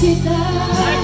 Kita